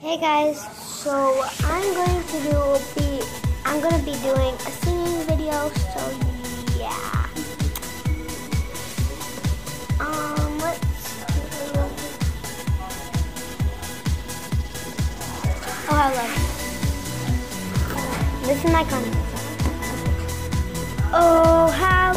Hey guys, so I'm going to do be I'm gonna be doing a singing video, so yeah. Um let's do Oh I love it. This is my comment. Oh how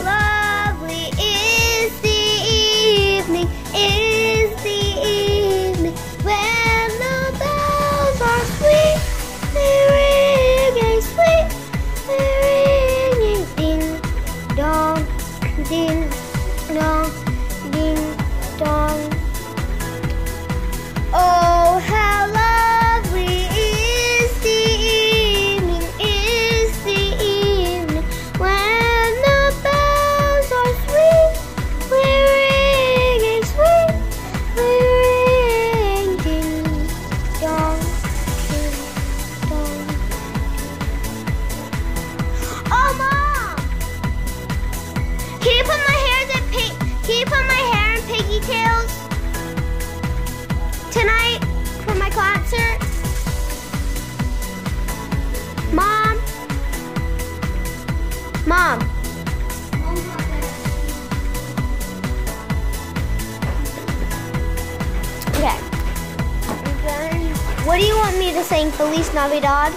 What do you want me to sing? Feliz Navidad?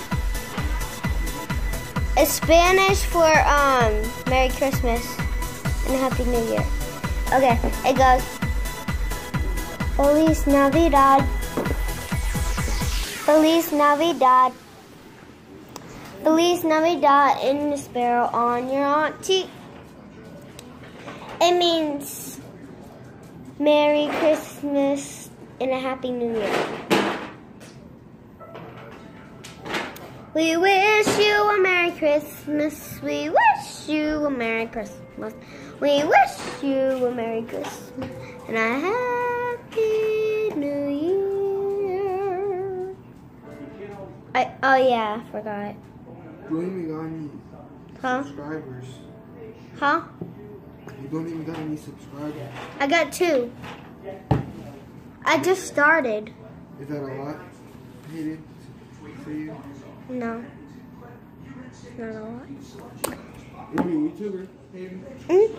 It's Spanish for um Merry Christmas and Happy New Year. Okay, it goes. Feliz Navidad. Feliz Navidad. Feliz Navidad in the sparrow on your auntie. It means Merry Christmas and a Happy New Year. We wish you a Merry Christmas. We wish you a Merry Christmas. We wish you a Merry Christmas and a Happy New Year. I oh yeah, I forgot. You don't even got any Huh? subscribers. Huh? You don't even got any subscribers. I got two. I just started. Is that a lot? For you? No. Not a lot. You're a YouTuber, Hayden. Mm.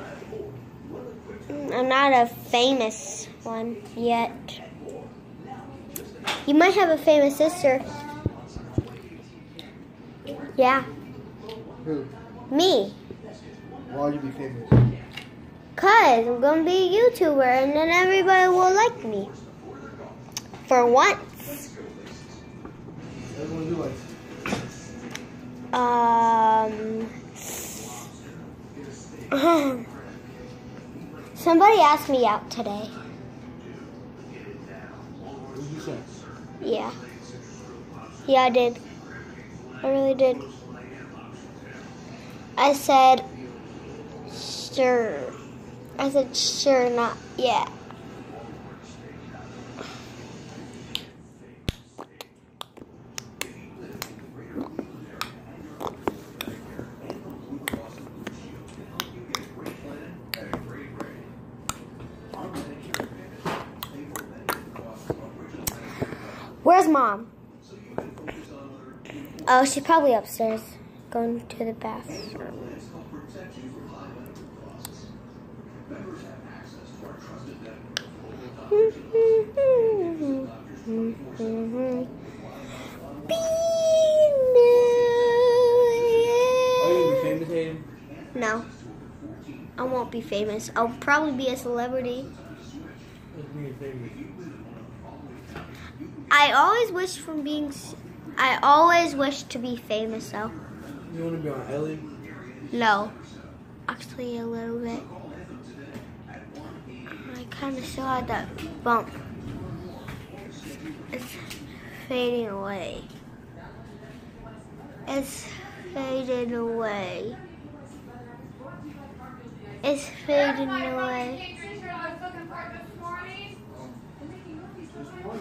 I'm not a famous one yet. You might have a famous sister. Yeah, Who? me. Why'd you be famous? Cause I'm gonna be a YouTuber and then everybody will like me. For once. Everyone Um Somebody asked me out today. Yeah. Yeah, I did. I really did. I said, sure. I said, sure, not yet. Where's mom? Oh, she's probably upstairs, going to the bathroom. Are you gonna be famous, No, I won't be famous. I'll probably be a celebrity. What's being famous? I always wish from being. s- I always wish to be famous, though. You wanna be on Ellen? No, actually a little bit. I kind of saw that bump. It's fading away. It's fading away. It's fading away. Mom,